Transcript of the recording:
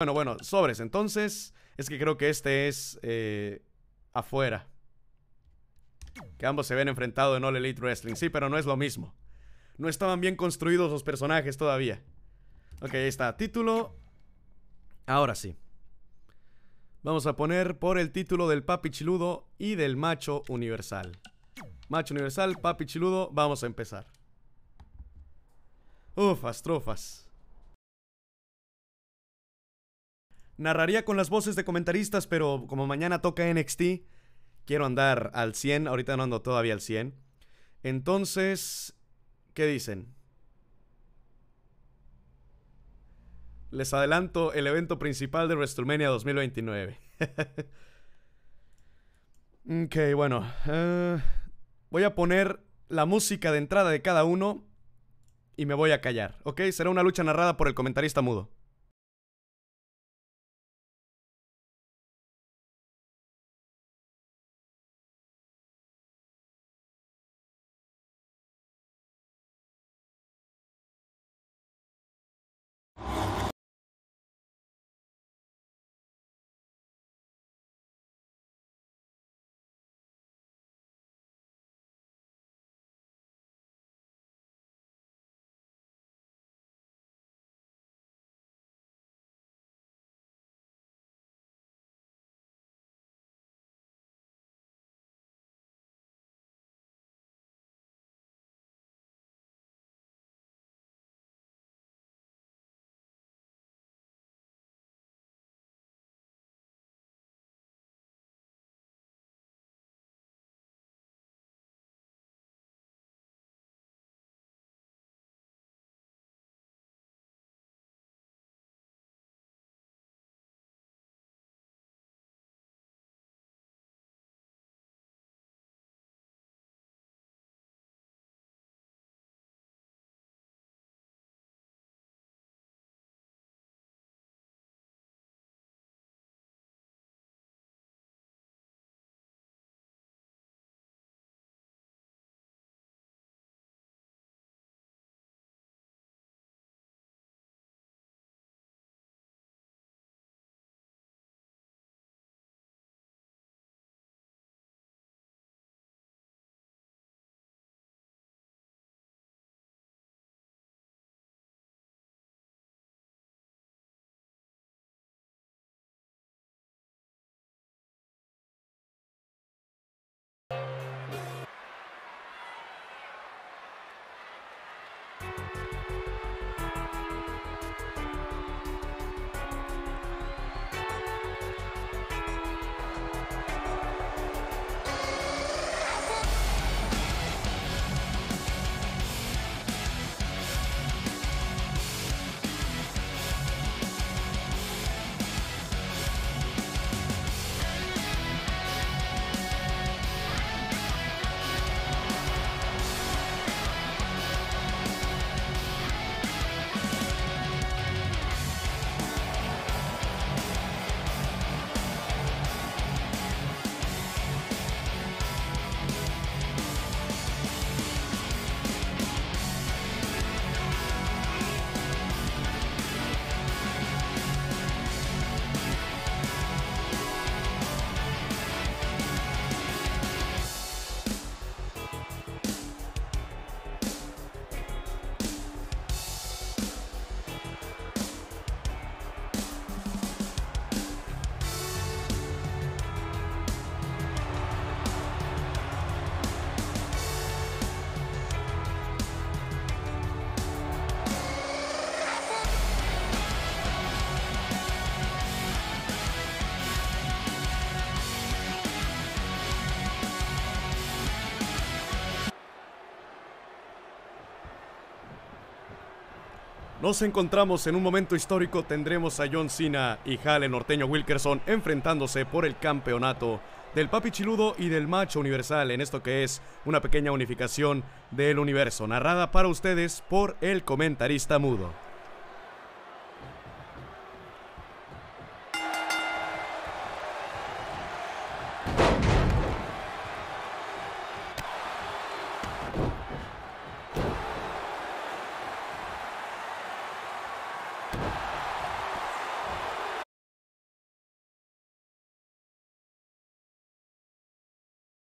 Bueno, bueno, sobres. Entonces, es que creo que este es eh, afuera. Que ambos se ven enfrentados en All Elite Wrestling. Sí, pero no es lo mismo. No estaban bien construidos los personajes todavía. Ok, ahí está. Título. Ahora sí. Vamos a poner por el título del papi chiludo y del macho universal. Macho universal, papi chiludo, vamos a empezar. Ufas, trufas. Narraría con las voces de comentaristas, pero como mañana toca NXT, quiero andar al 100. Ahorita no ando todavía al 100. Entonces, ¿qué dicen? Les adelanto el evento principal de WrestleMania 2029. ok, bueno. eh, voy a poner la música de entrada de cada uno y me voy a callar. ¿Ok? Será una lucha narrada por el comentarista mudo. Nos encontramos en un momento histórico. Tendremos a John Cena y Hale Norteño Wilkerson enfrentándose por el campeonato del Papi Chiludo y del Macho Universal en esto que es una pequeña unificación del universo, narrada para ustedes por el comentarista mudo.